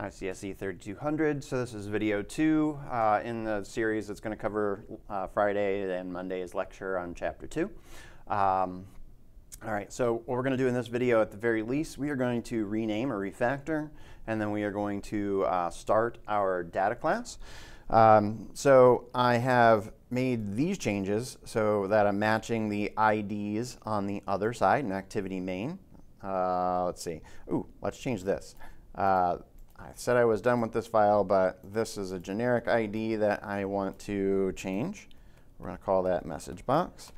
Hi, CSE 3200. So this is video two uh, in the series that's going to cover uh, Friday and Monday's lecture on chapter two. Um, all right, so what we're going to do in this video at the very least, we are going to rename or refactor, and then we are going to uh, start our data class. Um, so I have made these changes so that I'm matching the IDs on the other side in activity main. Uh, let's see. Ooh, let's change this. Uh, I said I was done with this file, but this is a generic ID that I want to change. We're going to call that message box.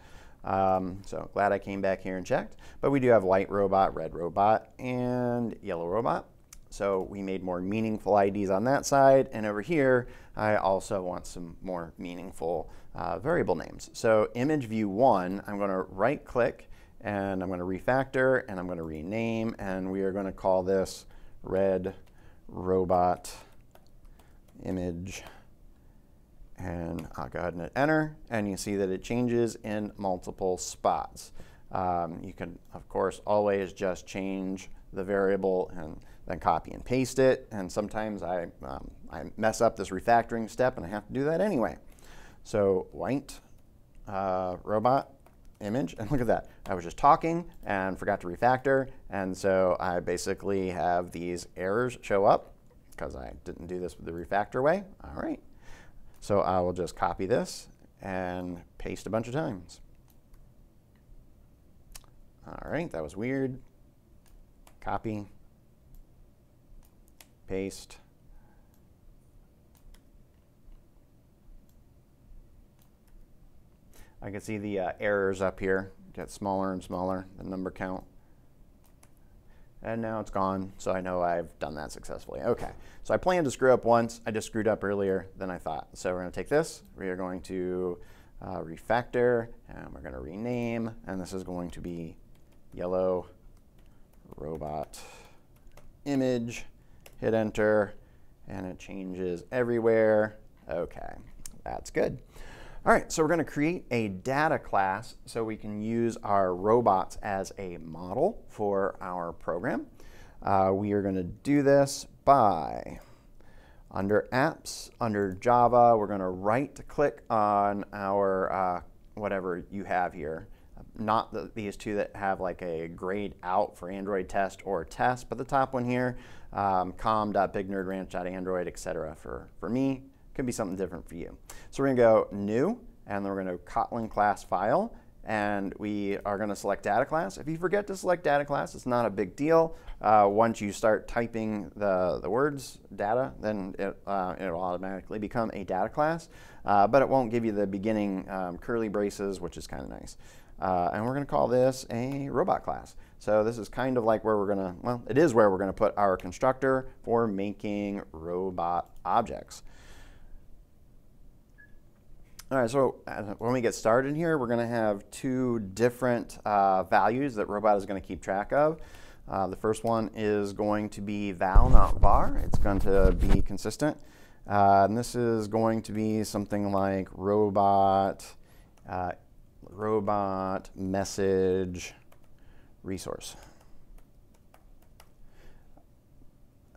Um, so glad I came back here and checked. But we do have white robot, red robot, and yellow robot. So we made more meaningful IDs on that side. And over here, I also want some more meaningful uh, variable names. So image view one, I'm going to right click and I'm going to refactor and I'm going to rename. And we are going to call this red robot image and I'll go ahead and hit enter and you see that it changes in multiple spots. Um, you can of course always just change the variable and then copy and paste it and sometimes I, um, I mess up this refactoring step and I have to do that anyway. So white uh, robot image and look at that. I was just talking and forgot to refactor and so I basically have these errors show up because I didn't do this the refactor way. All right. So I will just copy this and paste a bunch of times. All right, that was weird. Copy, paste. I can see the uh, errors up here get smaller and smaller, the number count and now it's gone, so I know I've done that successfully. Okay, so I planned to screw up once. I just screwed up earlier than I thought. So we're going to take this. We are going to uh, refactor, and we're going to rename, and this is going to be yellow robot image. Hit enter, and it changes everywhere. Okay, that's good. All right, so we're going to create a data class so we can use our robots as a model for our program. Uh, we are going to do this by, under apps, under Java, we're going to right click on our, uh, whatever you have here. Not the, these two that have like a grayed out for Android test or test, but the top one here, um, com.bignerdranch.android, etc. For, for me, could be something different for you. So we're to go new, and then we're going to Kotlin class file, and we are going to select data class. If you forget to select data class, it's not a big deal. Uh, once you start typing the, the words data, then it, uh, it'll automatically become a data class, uh, but it won't give you the beginning um, curly braces, which is kind of nice. Uh, and we're going to call this a robot class. So this is kind of like where we're going to, well, it is where we're going to put our constructor for making robot objects. All right, so uh, when we get started here, we're going to have two different uh, values that robot is going to keep track of. Uh, the first one is going to be val, not var. It's going to be consistent. Uh, and this is going to be something like robot, uh, robot message resource.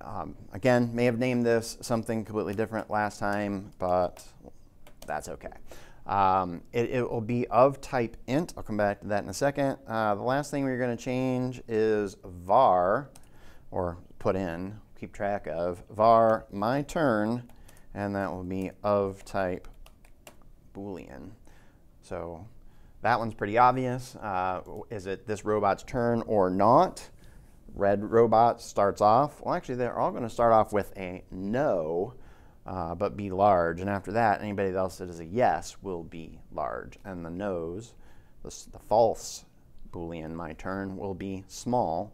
Um, again, may have named this something completely different last time, but that's okay. Um, it, it, will be of type int. I'll come back to that in a second. Uh, the last thing we're going to change is var, or put in, keep track of, var my turn, and that will be of type boolean. So that one's pretty obvious. Uh, is it this robot's turn or not? Red robot starts off. Well, actually, they're all going to start off with a no uh, but be large. And after that, anybody else that is a yes will be large. And the no's, the, the false Boolean, my turn, will be small.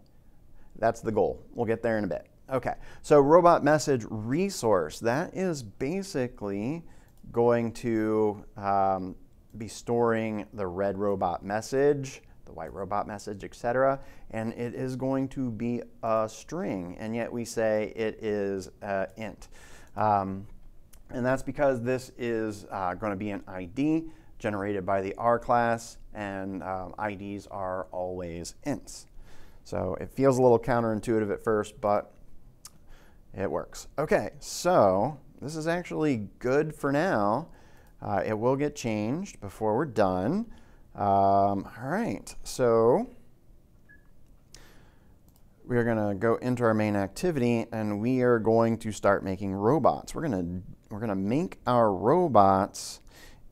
That's the goal. We'll get there in a bit. Okay, so robot message resource, that is basically going to um, be storing the red robot message, the white robot message, etc. And it is going to be a string, and yet we say it is uh, int. Um, and that's because this is uh, going to be an ID generated by the R class, and um, IDs are always ints. So it feels a little counterintuitive at first, but it works. Okay, so this is actually good for now. Uh, it will get changed before we're done. Um, all right, so we are going to go into our main activity and we are going to start making robots. We're going to we're going to make our robots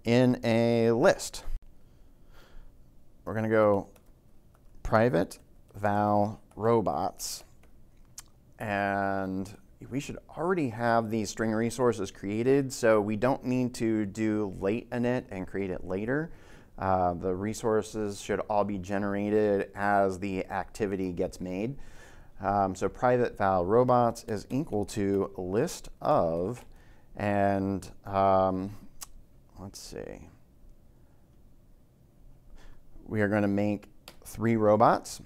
in a list. We're going to go private val robots and we should already have these string resources created so we don't need to do late init and create it later. Uh, the resources should all be generated as the activity gets made. Um, so private val robots is equal to list of, and um, let's see. We are going to make three robots.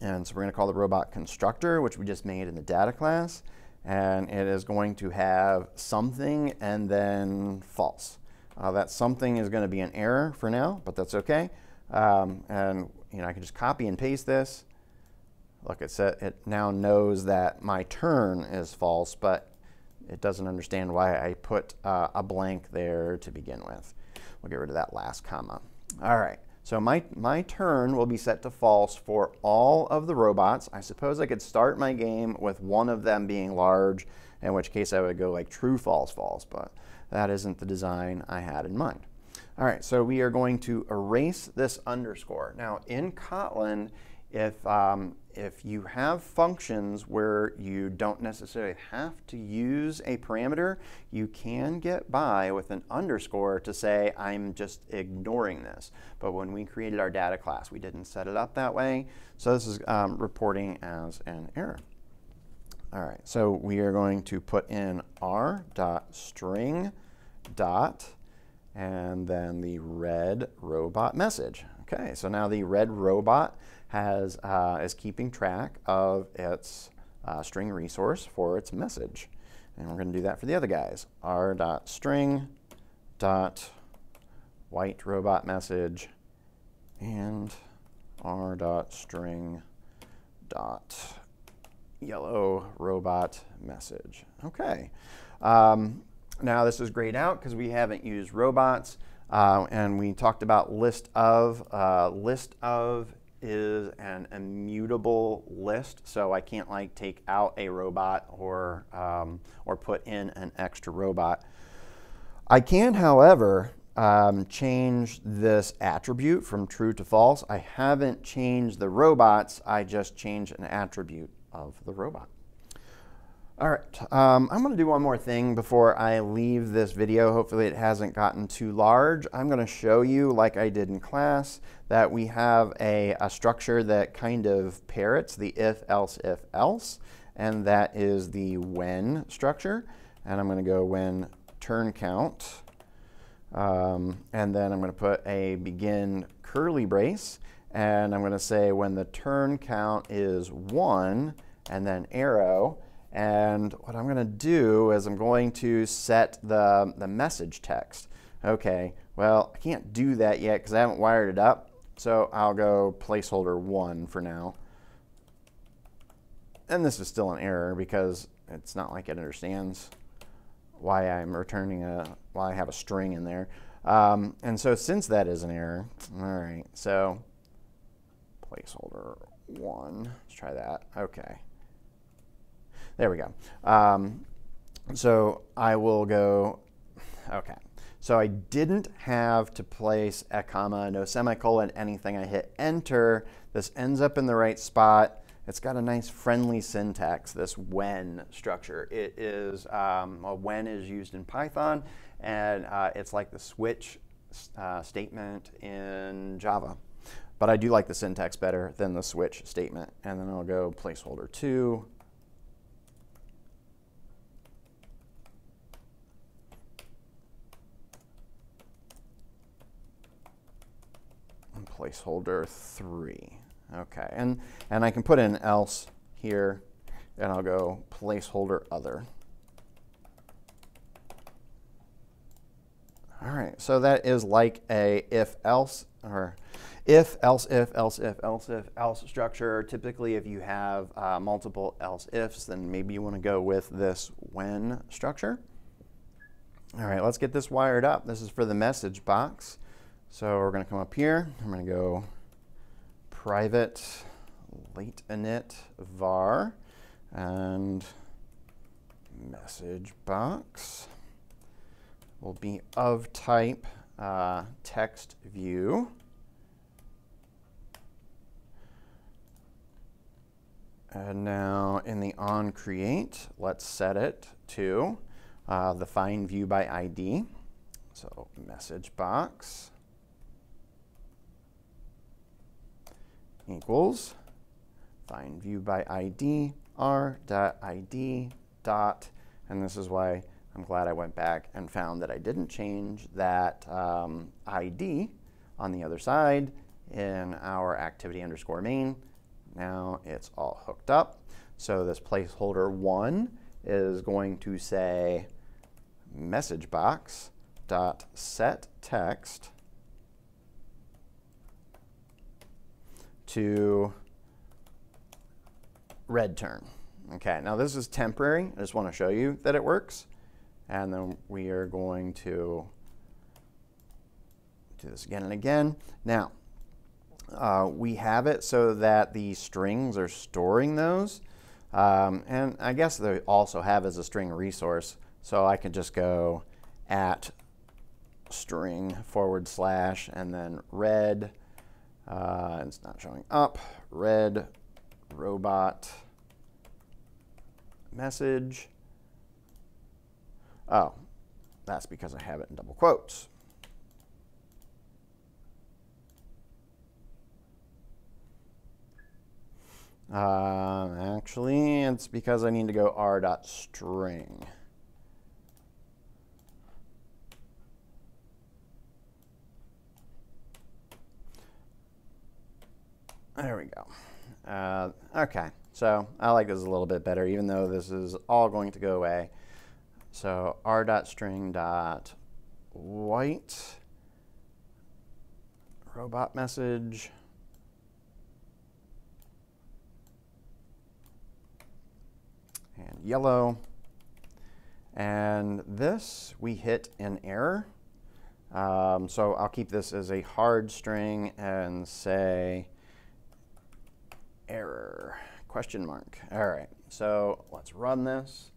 And so we're going to call the robot constructor, which we just made in the data class. And it is going to have something and then false. Uh, that something is going to be an error for now, but that's okay. Um, and you know, I can just copy and paste this. Look, it, it now knows that my turn is false, but it doesn't understand why I put uh, a blank there to begin with. We'll get rid of that last comma. All right, so my, my turn will be set to false for all of the robots. I suppose I could start my game with one of them being large, in which case I would go like true, false, false, but that isn't the design I had in mind. All right, so we are going to erase this underscore. Now in Kotlin, if, um, if you have functions where you don't necessarily have to use a parameter, you can get by with an underscore to say, I'm just ignoring this. But when we created our data class, we didn't set it up that way. So this is um, reporting as an error. All right, so we are going to put in r dot string dot and then the red robot message. Okay, so now the red robot has, uh, is keeping track of its uh, string resource for its message. And we're going to do that for the other guys. r dot string dot white robot message and r dot string dot yellow robot message. Okay. Um, now this is grayed out because we haven't used robots. Uh, and we talked about list of. Uh, list of is an immutable list, so I can't like take out a robot or, um, or put in an extra robot. I can, however, um, change this attribute from true to false. I haven't changed the robots, I just changed an attribute of the robot. All right, um, I'm to do one more thing before I leave this video. Hopefully it hasn't gotten too large. I'm going to show you, like I did in class, that we have a, a structure that kind of parrots the if, else, if, else, and that is the when structure. And I'm going to go when turn count, um, and then I'm going to put a begin curly brace, and I'm going to say when the turn count is 1, and then arrow, and what I'm going to do is I'm going to set the, the message text. Okay, well, I can't do that yet because I haven't wired it up. So I'll go placeholder 1 for now. And this is still an error because it's not like it understands why I'm returning a, why I have a string in there. Um, and so since that is an error, all right, so placeholder 1, let's try that. Okay. There we go. Um, so I will go, okay. So I didn't have to place a comma, no semicolon, anything. I hit enter. This ends up in the right spot. It's got a nice friendly syntax, this when structure. It is, um, well, when is used in Python, and uh, it's like the switch uh, statement in Java. But I do like the syntax better than the switch statement. And then I'll go placeholder 2, placeholder 3. Okay, and, and I can put in else here, and I'll go placeholder other. All right, so that is like a if else or if, else if, else if, else if, else structure. Typically, if you have uh, multiple else ifs, then maybe you want to go with this when structure. All right, let's get this wired up. This is for the message box. So we're going to come up here. I'm going to go private late init var and message box will be of type uh, text view. And now in the on create, let's set it to uh, the find view by ID. So message box equals find view by ID r dot id dot, and this is why I'm glad I went back and found that I didn't change that um, ID on the other side in our activity underscore main. Now it's all hooked up. So this placeholder one is going to say message box dot set text to red turn. Okay, now this is temporary. I just want to show you that it works. And then we are going to do this again and again. Now, uh, we have it so that the strings are storing those. Um, and I guess they also have as a string resource. So I can just go at string forward slash and then red, uh, it's not showing up, red robot message. Oh, that's because I have it in double quotes. Uh, actually, it's because I need to go r.string. There we go. Uh, okay, so I like this a little bit better, even though this is all going to go away. So r.string dot white robot message and yellow. And this we hit an error. Um, so I'll keep this as a hard string and say error, question mark. All right, so let's run this.